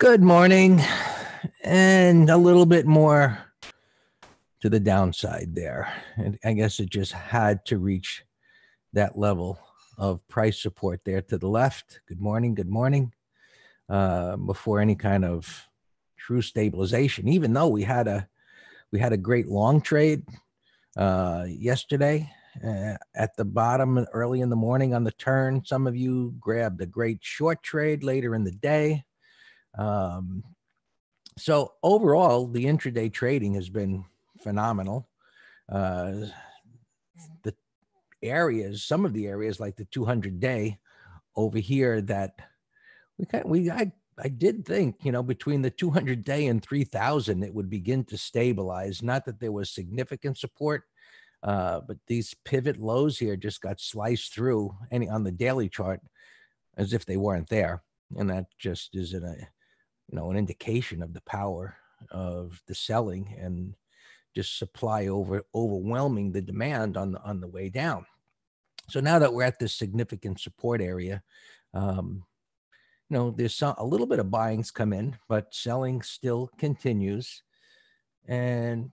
Good morning. And a little bit more to the downside there. And I guess it just had to reach that level of price support there to the left. Good morning. Good morning. Uh, before any kind of true stabilization, even though we had a we had a great long trade uh, yesterday uh, at the bottom early in the morning on the turn. Some of you grabbed a great short trade later in the day. Um, so overall, the intraday trading has been phenomenal. Uh, the areas, some of the areas like the 200 day over here that we kind we I I did think you know between the 200 day and 3000 it would begin to stabilize. Not that there was significant support, uh, but these pivot lows here just got sliced through any on the daily chart as if they weren't there, and that just is a you know an indication of the power of the selling and just supply over overwhelming the demand on the on the way down. So now that we're at this significant support area, um, you know, there's some, a little bit of buyings come in, but selling still continues. And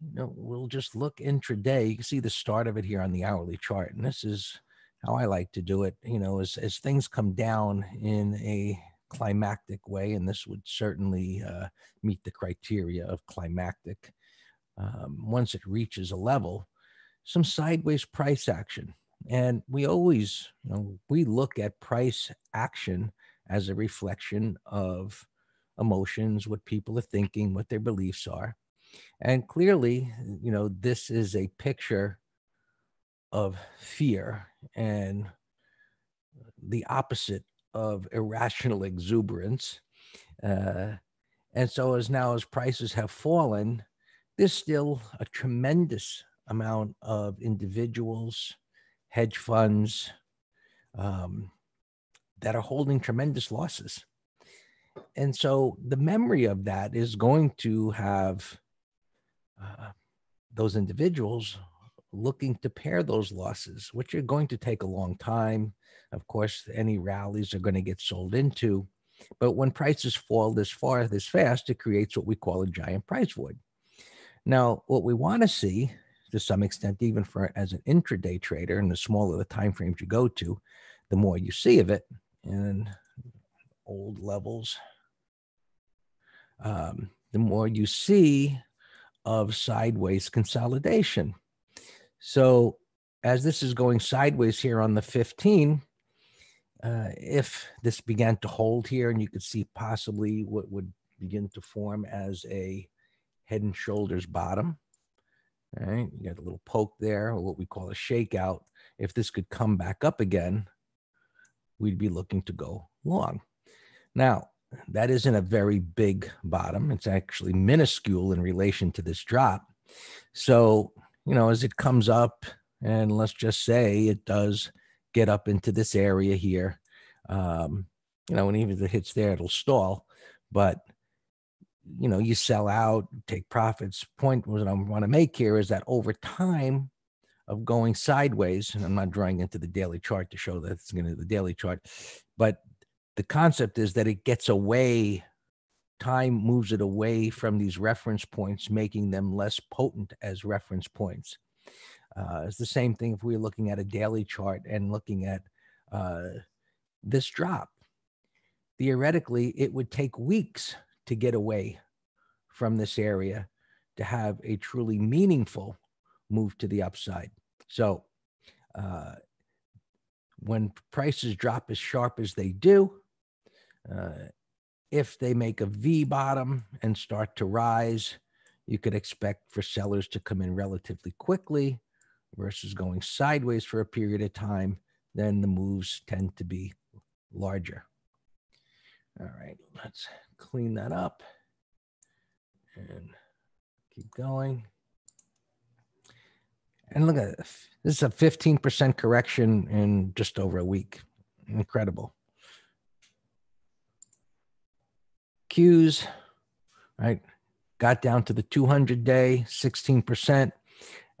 you know, we'll just look intraday. You can see the start of it here on the hourly chart, and this is how I like to do it. You know, as as things come down in a climactic way, and this would certainly uh, meet the criteria of climactic. Um, once it reaches a level, some sideways price action. And we always, you know, we look at price action as a reflection of emotions, what people are thinking, what their beliefs are. And clearly, you know, this is a picture of fear and the opposite of irrational exuberance. Uh, and so, as now as prices have fallen, there's still a tremendous amount of individuals, hedge funds um, that are holding tremendous losses. And so, the memory of that is going to have uh, those individuals looking to pare those losses, which are going to take a long time. Of course, any rallies are going to get sold into. But when prices fall this far, this fast, it creates what we call a giant price void. Now, what we want to see to some extent, even for as an intraday trader, and the smaller the time frames you go to, the more you see of it. And old levels, um, the more you see of sideways consolidation. So as this is going sideways here on the 15, uh, if this began to hold here and you could see possibly what would begin to form as a head and shoulders bottom, right? You got a little poke there, or what we call a shakeout. If this could come back up again, we'd be looking to go long. Now, that isn't a very big bottom. It's actually minuscule in relation to this drop. So you know, as it comes up, and let's just say it does get up into this area here, um, you know, and even if it hits there, it'll stall. But you know, you sell out, take profits. Point what I want to make here is that over time of going sideways, and I'm not drawing into the daily chart to show that it's going to the daily chart, but the concept is that it gets away time moves it away from these reference points, making them less potent as reference points. Uh, it's the same thing if we are looking at a daily chart and looking at uh, this drop. Theoretically, it would take weeks to get away from this area to have a truly meaningful move to the upside. So, uh, when prices drop as sharp as they do, uh, if they make a V bottom and start to rise, you could expect for sellers to come in relatively quickly versus going sideways for a period of time. Then the moves tend to be larger. All right, let's clean that up and keep going. And look at this. This is a 15% correction in just over a week. Incredible. Qs, right? Got down to the 200 day, 16%.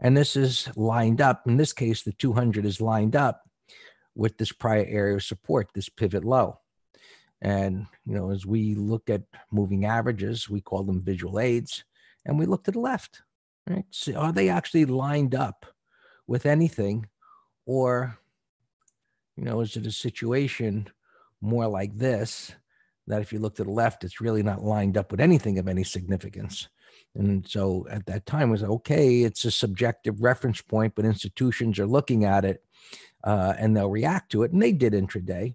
And this is lined up. In this case, the 200 is lined up with this prior area of support, this pivot low. And, you know, as we look at moving averages, we call them visual aids, and we look to the left. Right? So are they actually lined up with anything? Or, you know, is it a situation more like this that if you look to the left, it's really not lined up with anything of any significance? And so at that time, was okay, it's a subjective reference point, but institutions are looking at it uh, and they'll react to it. And they did intraday.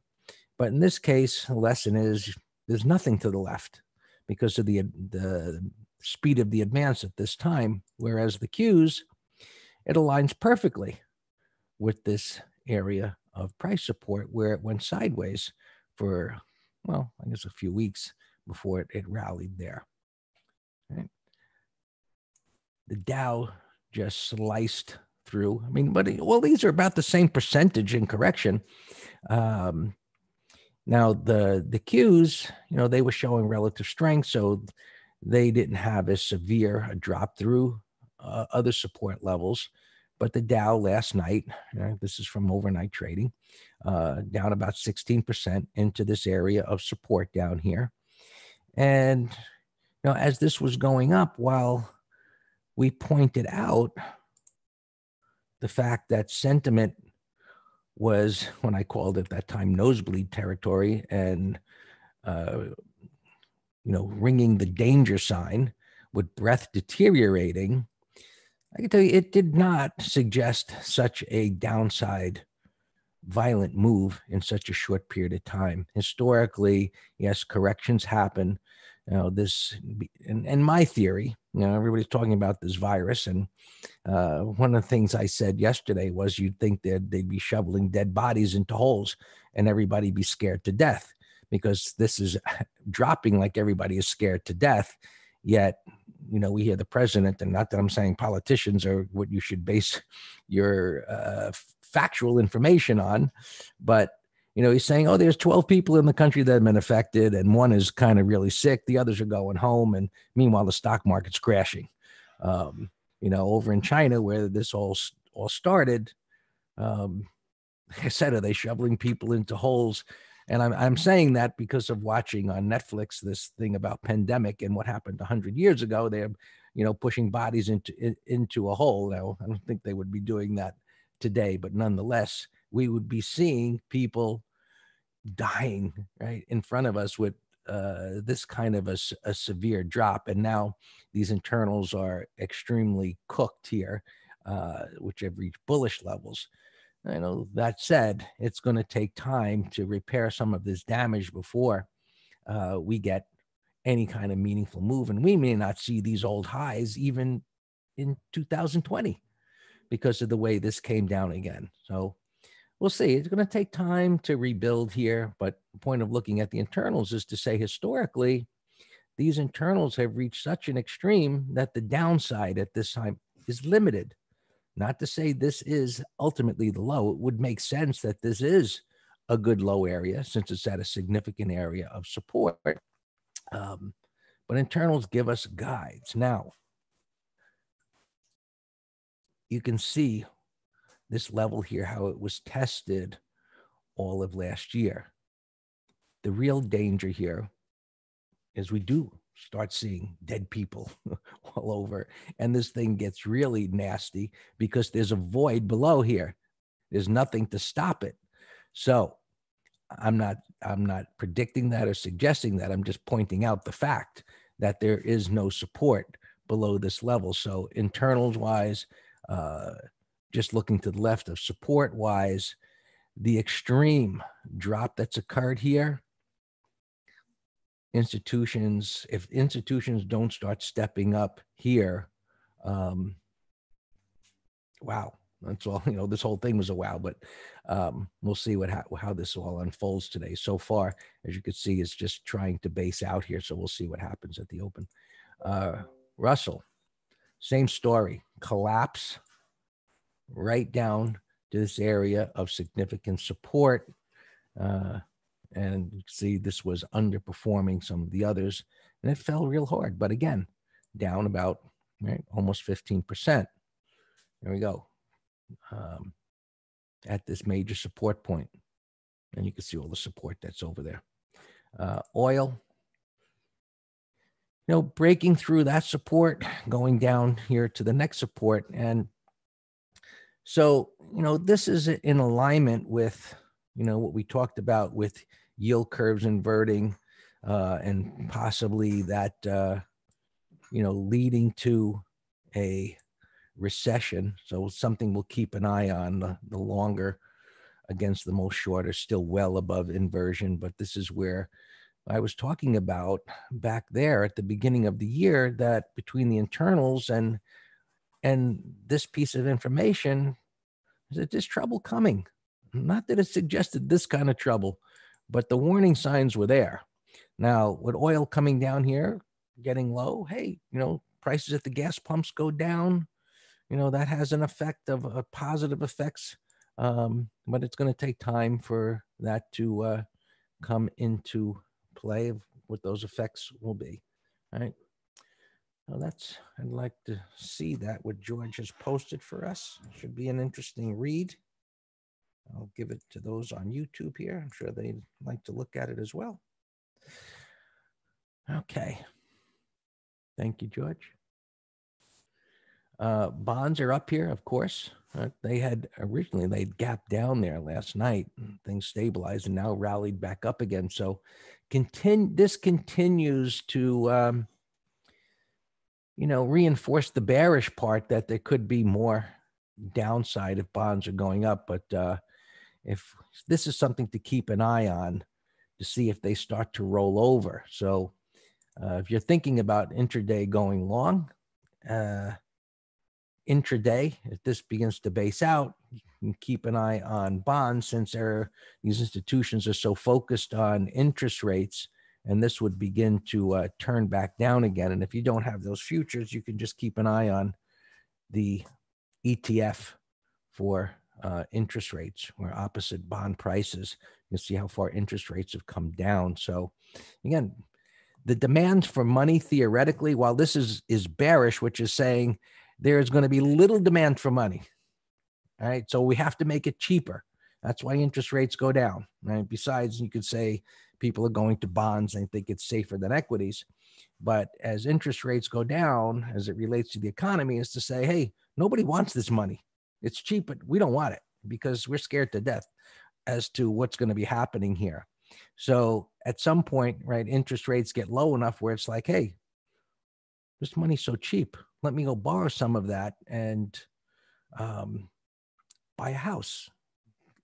But in this case, the lesson is there's nothing to the left because of the, the speed of the advance at this time. Whereas the Qs, it aligns perfectly with this area of price support where it went sideways for, well, I guess a few weeks before it, it rallied there. Right the Dow just sliced through. I mean, but well, these are about the same percentage in correction. Um, now the the Qs, you know, they were showing relative strength, so they didn't have as severe a drop through uh, other support levels. But the Dow last night, this is from overnight trading, uh, down about 16% into this area of support down here. And you know, as this was going up, while we pointed out the fact that sentiment was when I called it that time nosebleed territory and uh, you know ringing the danger sign with breadth deteriorating. I can tell you it did not suggest such a downside violent move in such a short period of time. Historically, yes, corrections happen, you know this and, and my theory you know everybody's talking about this virus and uh, one of the things i said yesterday was you'd think that they'd be shoveling dead bodies into holes and everybody be scared to death because this is dropping like everybody is scared to death. Yet you know we hear the president and not that i'm saying politicians are what you should base your uh, factual information on but you know, he's saying, oh, there's 12 people in the country that have been affected, and one is kind of really sick. The others are going home. And meanwhile, the stock market's crashing. Um, you know, over in China, where this all, all started, um, like I said, are they shoveling people into holes? And I'm, I'm saying that because of watching on Netflix this thing about pandemic and what happened 100 years ago. They're, you know, pushing bodies into in, into a hole. Now, I don't think they would be doing that today, but nonetheless, we would be seeing people dying right in front of us with uh, this kind of a, a, severe drop. And now these internals are extremely cooked here, uh, which have reached bullish levels. I know that said, it's going to take time to repair some of this damage before uh, we get any kind of meaningful move. And we may not see these old highs even in 2020 because of the way this came down again. So we'll see. It's going to take time to rebuild here, but the point of looking at the internals is to say historically, these internals have reached such an extreme that the downside at this time is limited. Not to say this is ultimately the low. It would make sense that this is a good low area since it's at a significant area of support. Um, but internals give us guides. Now, you can see this level here, how it was tested all of last year. The real danger here is we do start seeing dead people all over, and this thing gets really nasty because there's a void below here. There's nothing to stop it. So I'm not I'm not predicting that or suggesting that. I'm just pointing out the fact that there is no support below this level. So internals wise, uh, just looking to the left of support wise, the extreme drop that's occurred here, institutions, if institutions don't start stepping up here, um, wow, that's all, you know, this whole thing was a wow, but um, we'll see what how, how this all unfolds today. So far, as you can see, it's just trying to base out here. So we'll see what happens at the open. Uh, Russell, same story, collapse right down to this area of significant support. Uh, and you see this was underperforming some of the others, and it fell real hard. But again, down about right, almost 15%. There we go. Um, at this major support point. And you can see all the support that's over there. Uh, oil, you know, breaking through that support, going down here to the next support. And so, you know, this is in alignment with, you know, what we talked about with yield curves inverting uh, and possibly that, uh, you know, leading to a recession. So something we'll keep an eye on the, the longer against the most short are still well above inversion, but this is where I was talking about back there at the beginning of the year that between the internals and and this piece of information, is that there's trouble coming. Not that it suggested this kind of trouble, but the warning signs were there. Now, with oil coming down here, getting low, hey, you know, prices at the gas pumps go down. You know, that has an effect of uh, positive effects um, but it's going to take time for that to uh, come into play of what those effects will be. All right. Well, that's, I'd like to see that what George has posted for us. Should be an interesting read. I'll give it to those on YouTube here. I'm sure they'd like to look at it as well. Okay. Thank you, George. Uh, bonds are up here, of course. Uh, they had originally they'd gapped down there last night. Things stabilized and now rallied back up again. So, continue. This continues to, um, you know, reinforce the bearish part that there could be more downside if bonds are going up. But uh, if this is something to keep an eye on to see if they start to roll over. So, uh, if you're thinking about intraday going long. Uh, intraday, if this begins to base out, you can keep an eye on bonds since these institutions are so focused on interest rates, and this would begin to uh, turn back down again. And if you don't have those futures, you can just keep an eye on the ETF for uh, interest rates or opposite bond prices. You can see how far interest rates have come down. So, again, the demand for money theoretically, while this is is bearish, which is saying there's going to be little demand for money. All right. So we have to make it cheaper. That's why interest rates go down. Right. Besides, you could say people are going to bonds and think it's safer than equities. But as interest rates go down, as it relates to the economy, is to say, hey, nobody wants this money. It's cheap, but we don't want it because we're scared to death as to what's going to be happening here. So at some point, right, interest rates get low enough where it's like, hey, this money's so cheap let me go borrow some of that and um, buy a house.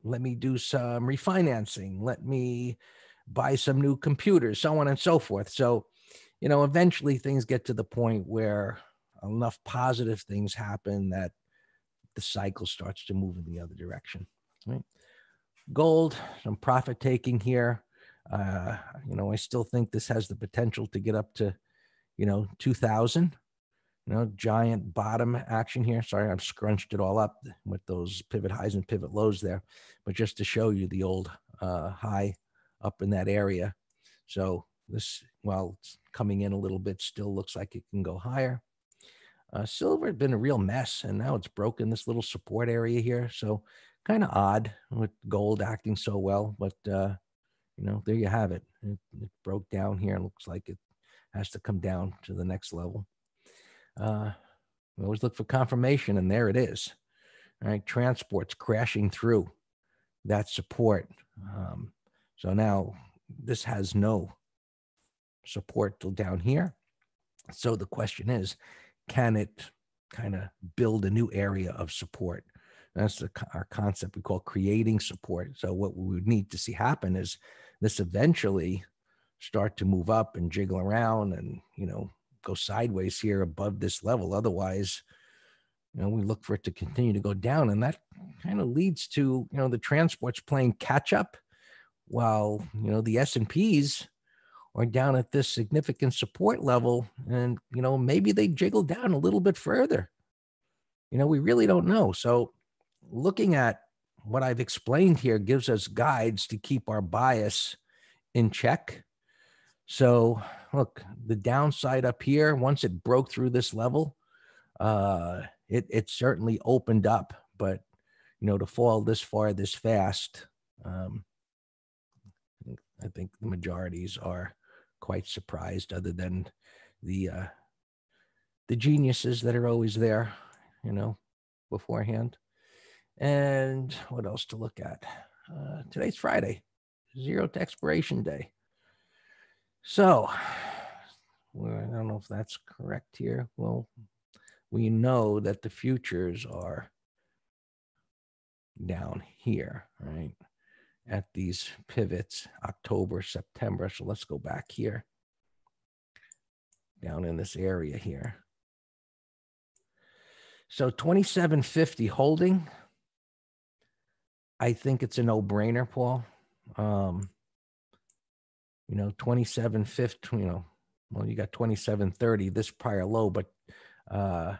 Let me do some refinancing. Let me buy some new computers, so on and so forth. So, you know, eventually things get to the point where enough positive things happen that the cycle starts to move in the other direction. Right? Gold, some profit taking here. Uh, you know, I still think this has the potential to get up to, you know, 2000 you know, giant bottom action here. Sorry, I've scrunched it all up with those pivot highs and pivot lows there, but just to show you the old uh, high up in that area. So this, while it's coming in a little bit, still looks like it can go higher. Uh, silver had been a real mess, and now it's broken this little support area here. So kind of odd with gold acting so well, but uh, you know, there you have it. it. It broke down here and looks like it has to come down to the next level uh, we always look for confirmation, and there it is. All right, transports crashing through that support. Um, so now this has no support till down here. So the question is, can it kind of build a new area of support? That's the, our concept we call creating support. So what we would need to see happen is this eventually start to move up and jiggle around and you know go sideways here above this level. Otherwise, you know, we look for it to continue to go down. And that kind of leads to, you know, the transports playing catch up while, you know, the S&Ps are down at this significant support level. And, you know, maybe they jiggle down a little bit further. You know, we really don't know. So looking at what I've explained here gives us guides to keep our bias in check so look, the downside up here, once it broke through this level, uh, it, it certainly opened up, but you know, to fall this far, this fast, um, I think the majorities are quite surprised, other than the uh, the geniuses that are always there, you know, beforehand. And what else to look at? Uh, today's Friday, zero to expiration day. So, well, I don't know if that's correct here. Well, we know that the futures are down here, right? At these pivots, October, September. So let's go back here, down in this area here. So 2750 holding. I think it's a no brainer, Paul. Um, you know, 2750, you know, well, you got 2730, this prior low, but uh,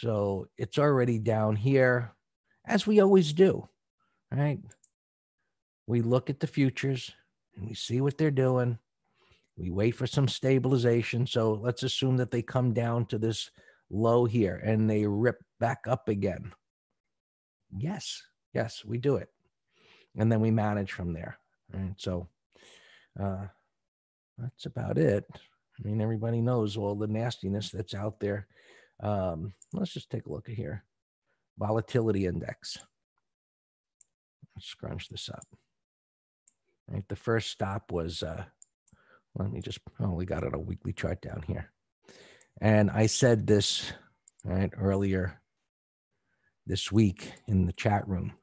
so it's already down here, as we always do, right? We look at the futures and we see what they're doing. We wait for some stabilization. So let's assume that they come down to this low here and they rip back up again. Yes, yes, we do it. And then we manage from there. Right. So uh, that's about it. I mean, everybody knows all the nastiness that's out there. Um, let's just take a look at here. Volatility index. Scrunch this up. Right. The first stop was uh let me just oh we got it a weekly chart down here. And I said this right earlier this week in the chat room.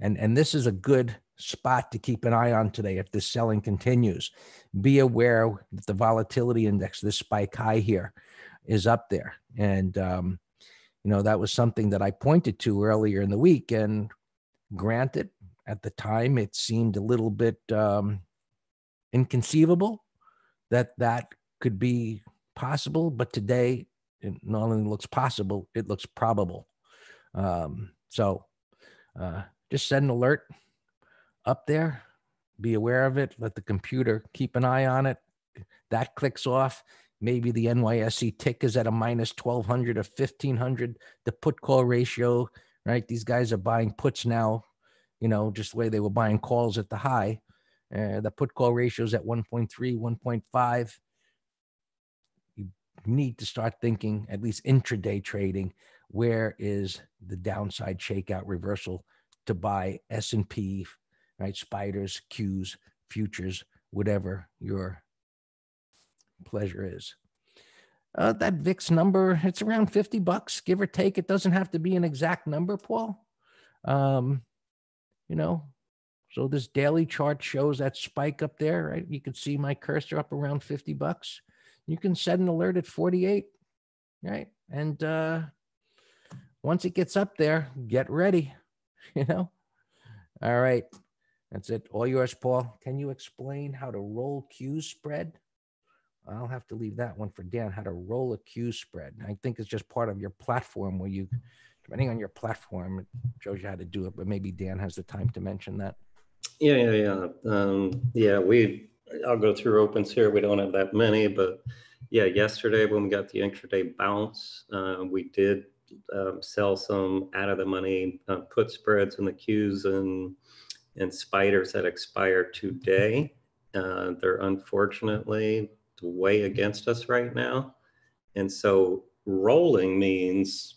And and this is a good spot to keep an eye on today if this selling continues. Be aware that the volatility index, this spike high here, is up there. And, um, you know, that was something that I pointed to earlier in the week. And granted, at the time, it seemed a little bit um, inconceivable that that could be possible. But today, it not only looks possible, it looks probable. Um, so uh, just set an alert up there. Be aware of it. Let the computer keep an eye on it. That clicks off. Maybe the NYSE tick is at a minus 1200 or 1500. The put call ratio, right? These guys are buying puts now, you know, just the way they were buying calls at the high. Uh, the put call ratio is at 1.3, 1.5. You need to start thinking, at least intraday trading, where is the downside shakeout reversal to buy S&P right? Spiders, Qs, futures, whatever your pleasure is. Uh, that VIX number, it's around 50 bucks, give or take. It doesn't have to be an exact number, Paul. Um, you know, so this daily chart shows that spike up there, right? You can see my cursor up around 50 bucks. You can set an alert at 48, right? And uh, once it gets up there, get ready, you know? All right. That's it. All yours, Paul. Can you explain how to roll Q spread? I'll have to leave that one for Dan. How to roll a Q spread. I think it's just part of your platform where you, depending on your platform, it shows you how to do it. But maybe Dan has the time to mention that. Yeah, yeah, yeah. Um, yeah, we. I'll go through opens here. We don't have that many, but yeah, yesterday when we got the intraday bounce, uh, we did um, sell some out of the money uh, put spreads in the Qs and and spiders that expire today. Uh, they're unfortunately way against us right now. And so rolling means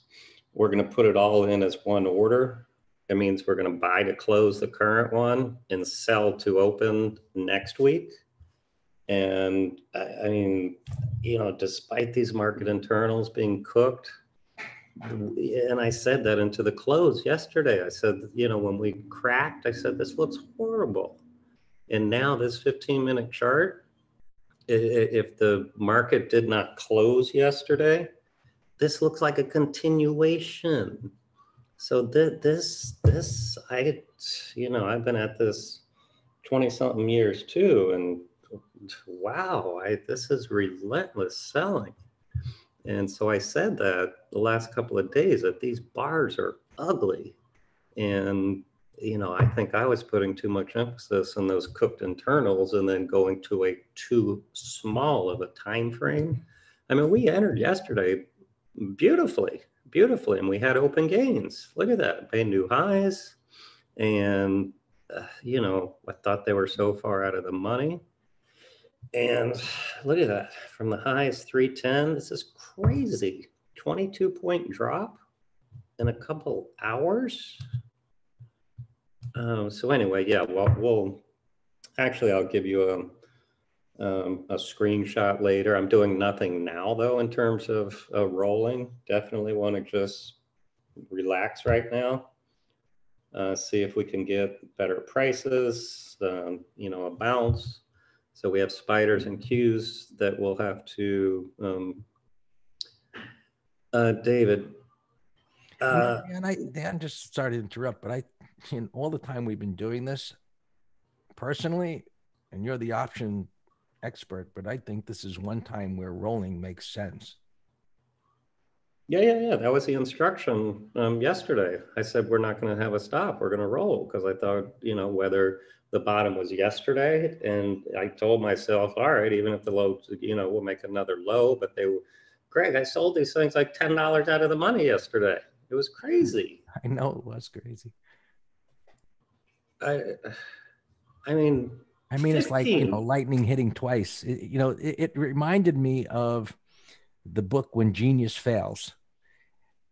we're going to put it all in as one order. It means we're going to buy to close the current one and sell to open next week. And I, I mean, you know, despite these market internals being cooked, and I said that into the close yesterday. I said, you know, when we cracked, I said, this looks horrible. And now this 15 minute chart, if the market did not close yesterday, this looks like a continuation. So th- this, this, I, you know, I've been at this 20 something years too. And wow, I, this is relentless selling. And so I said that the last couple of days that these bars are ugly. And, you know, I think I was putting too much emphasis on those cooked internals and then going to a too small of a time frame. I mean, we entered yesterday beautifully, beautifully, and we had open gains. Look at that, made new highs. And uh, you know, I thought they were so far out of the money. And look at that from the high is 310. This is crazy. 22 point drop in a couple hours. Um, so anyway, yeah, well, we'll actually, I'll give you a, um, a screenshot later. I'm doing nothing now though in terms of uh, rolling. Definitely want to just relax right now. Uh, see if we can get better prices, um, you know, a bounce. So we have spiders and Qs that we'll have to. Um, uh, David. Uh, and I, Dan, just started to interrupt, but I, in all the time we've been doing this, personally, and you're the option expert, but I think this is one time where rolling makes sense. Yeah, yeah, yeah. That was the instruction um, yesterday. I said we're not going to have a stop. We're going to roll because I thought, you know, whether the bottom was yesterday, and I told myself, all right, even if the low, you know, we'll make another low. But they, were, Greg, I sold these things like ten dollars out of the money yesterday. It was crazy. I know it was crazy. I, I mean, I mean, 15. it's like you know, lightning hitting twice. It, you know, it, it reminded me of the book when genius fails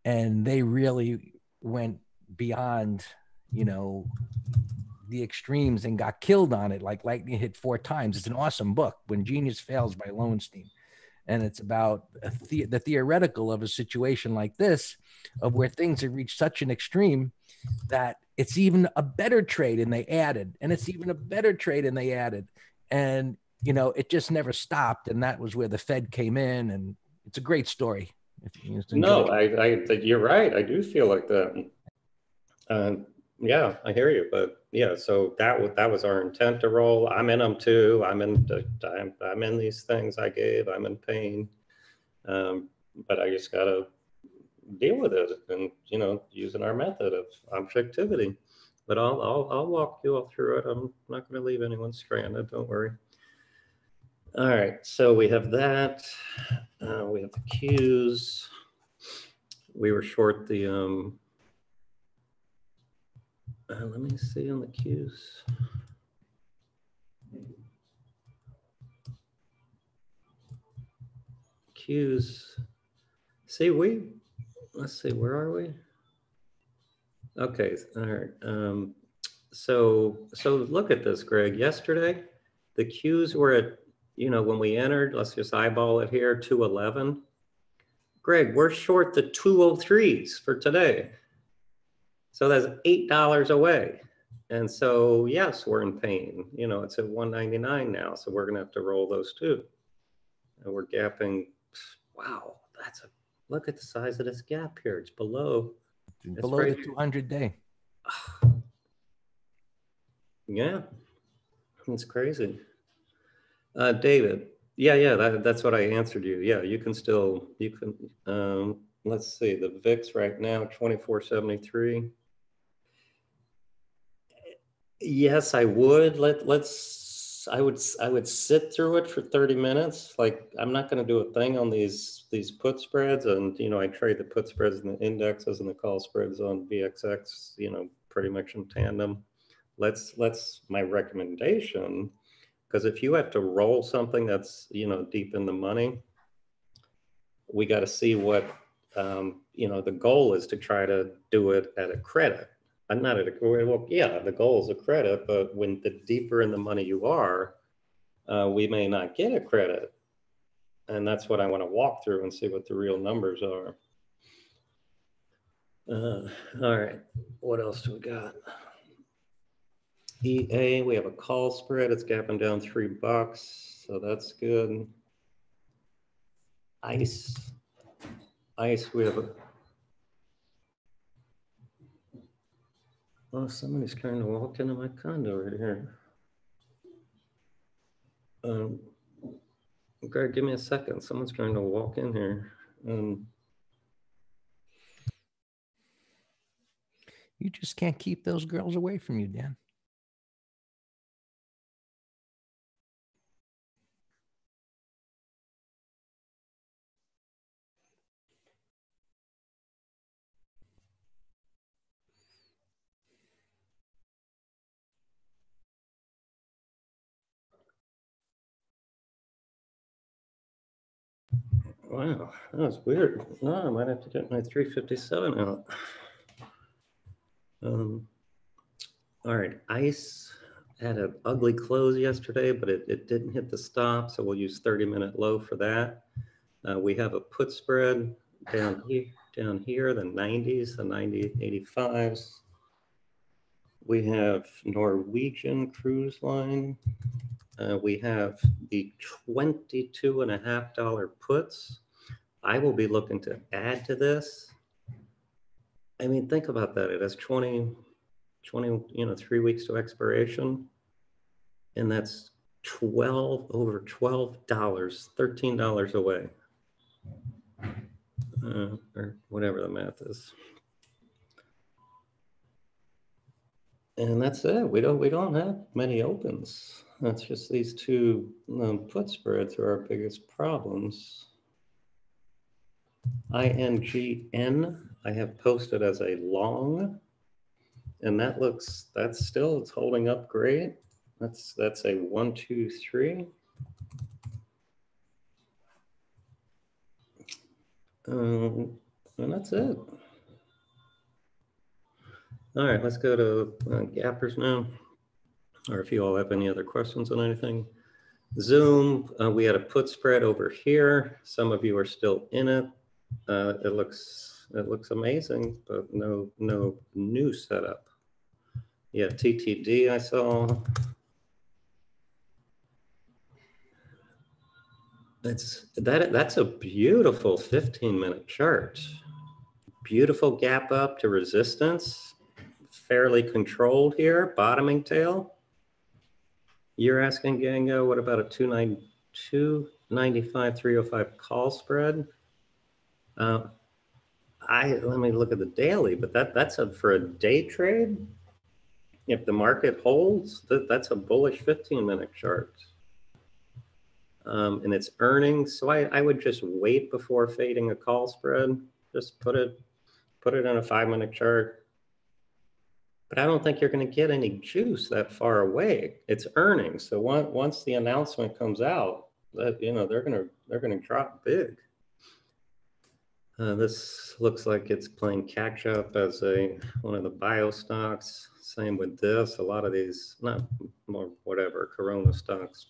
and they really went beyond you know the extremes and got killed on it like lightning hit four times it's an awesome book when genius fails by lowenstein and it's about the, the theoretical of a situation like this of where things have reached such an extreme that it's even a better trade and they added and it's even a better trade and they added and you know it just never stopped and that was where the fed came in and it's a great story. no, I, I, you're right. I do feel like that. Uh, yeah, I hear you. But yeah, so that was that was our intent to roll. I'm in them too. I'm in. I'm, I'm in these things I gave. I'm in pain. Um, but I just gotta deal with it and you know using our method of objectivity. But I'll I'll I'll walk you all through it. I'm not going to leave anyone stranded. Don't worry. All right, so we have that. Uh, we have the Qs. We were short the, um, uh, let me see on the cues. Qs. See, we, let's see, where are we? Okay, all right. Um, so, so look at this, Greg. Yesterday, the Qs were at you know, when we entered, let's just eyeball it here, 211. Greg, we're short the 203s for today. So that's $8 away. And so, yes, we're in pain. You know, it's at 199 now. So we're going to have to roll those two. And we're gapping. Wow, that's a look at the size of this gap here. It's below. It's below right. the 200 day. Yeah, it's crazy. Uh, David, yeah, yeah, that, that's what I answered you. Yeah, you can still, you can, um, let's see, the VIX right now, 2473. Yes, I would. Let, let's, I would, I would sit through it for 30 minutes. Like, I'm not going to do a thing on these, these put spreads. And, you know, I trade the put spreads and the indexes and the call spreads on VXX, you know, pretty much in tandem. Let's, let's, my recommendation because if you have to roll something that's, you know, deep in the money, we got to see what, um, you know, the goal is to try to do it at a credit. I'm not at a, well, yeah, the goal is a credit, but when the deeper in the money you are, uh, we may not get a credit. And that's what I want to walk through and see what the real numbers are. Uh, all right, what else do we got? EA, we have a call spread. It's gapping down three bucks, so that's good. ICE, ICE, we have a. Oh, somebody's trying to walk into my condo right here. Um, Greg, give me a second. Someone's trying to walk in here. Um, you just can't keep those girls away from you, Dan. Wow, that was weird. No, I might have to get my three fifty-seven out. Um, all right, ICE had an ugly close yesterday, but it, it didn't hit the stop, so we'll use thirty minute low for that. Uh, we have a put spread down here, down here, the nineties, the 90 85s. We have Norwegian Cruise Line. Uh, we have the 22 and a half dollar puts. I will be looking to add to this. I mean, think about that. It has 20, 20, you know, three weeks to expiration. And that's 12, over $12, $13 away. Uh, or whatever the math is. And that's it. We don't we don't have many opens. That's just these two um, put spreads are our biggest problems. INGN I have posted as a long, and that looks that's still it's holding up great. That's that's a one two three. Um, and that's it. All right, let's go to uh, gappers now. Or if you all have any other questions on anything. Zoom, uh, we had a put spread over here. Some of you are still in it. Uh, it looks it looks amazing, but no no new setup. Yeah, TTD I saw. That's that that's a beautiful 15 minute chart. Beautiful gap up to resistance. Fairly controlled here, bottoming tail. You're asking Gango, what about a 292, 95, 305 call spread? Uh, I let me look at the daily, but that that's a for a day trade. If the market holds, that, that's a bullish 15 minute chart um, and its earnings. So I, I would just wait before fading a call spread. Just put it, put it in a five minute chart. But I don't think you're going to get any juice that far away. It's earnings. So once once the announcement comes out, that you know they're going to they're going to drop big. Uh, this looks like it's playing catch up as a one of the bio stocks. Same with this. A lot of these, not more whatever, Corona stocks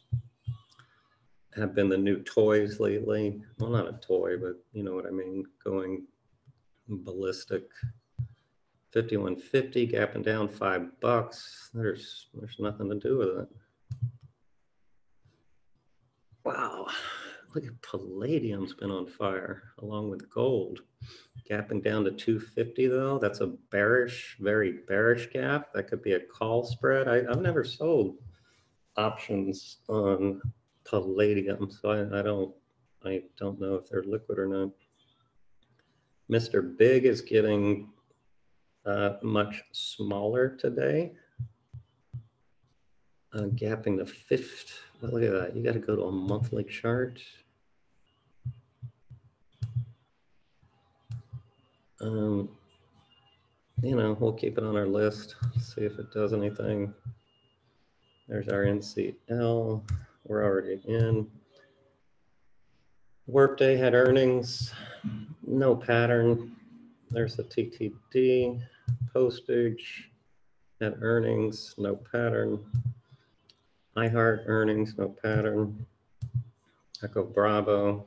have been the new toys lately. Well, not a toy, but you know what I mean, going ballistic. 5150 gapping down five bucks. There's there's nothing to do with it. Wow. Look at palladium's been on fire along with gold. Gapping down to 250 though. That's a bearish, very bearish gap. That could be a call spread. I, I've never sold options on palladium, so I, I don't I don't know if they're liquid or not. Mr. Big is getting uh, much smaller today. Uh, gapping the fifth. Well, look at that. You got to go to a monthly chart. Um, you know, we'll keep it on our list, see if it does anything. There's our NCL. We're already in. Workday had earnings, no pattern. There's the TTD, postage had earnings, no pattern. iHeart earnings, no pattern. Echo Bravo,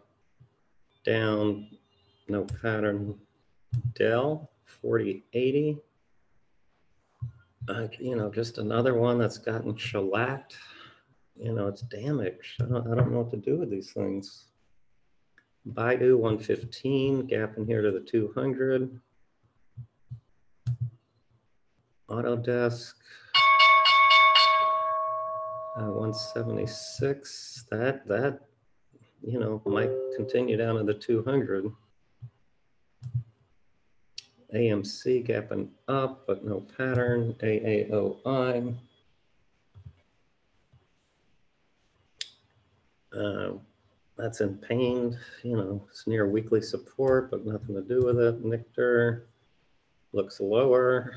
down, no pattern. Dell, 4080. Uh, you know, just another one that's gotten shellacked you know, it's damaged. I don't, I don't know what to do with these things. Baidu 115, gap in here to the 200. Autodesk uh, 176. That that you know might continue down to the 200. AMC gapping up, but no pattern. AAOI Uh, that's in pain, you know, it's near weekly support, but nothing to do with it. Nektar looks lower.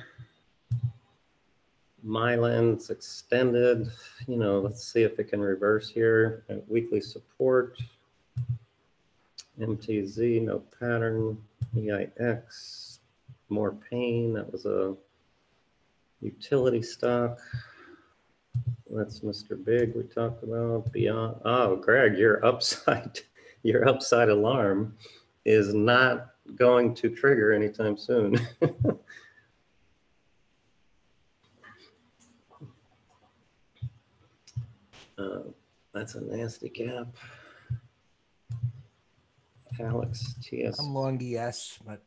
Mylan's extended, you know, let's see if it can reverse here at weekly support. MTZ, no pattern, EIX, more pain, that was a utility stock. That's Mr. Big we talked about, beyond, oh, Greg, your upside, your upside alarm is not going to trigger anytime soon. Uh, That's a nasty gap. Alex, TS. I'm long ES, but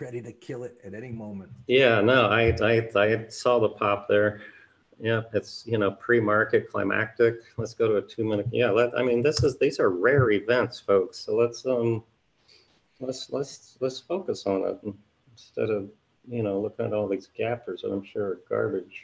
ready to kill it at any moment. Yeah, no, I, I, I saw the pop there. Yeah, it's, you know, pre-market climactic. Let's go to a two minute. Yeah, let, I mean, this is, these are rare events, folks. So let's, um, let's, let's, let's focus on it instead of, you know, looking at all these gappers that I'm sure are garbage.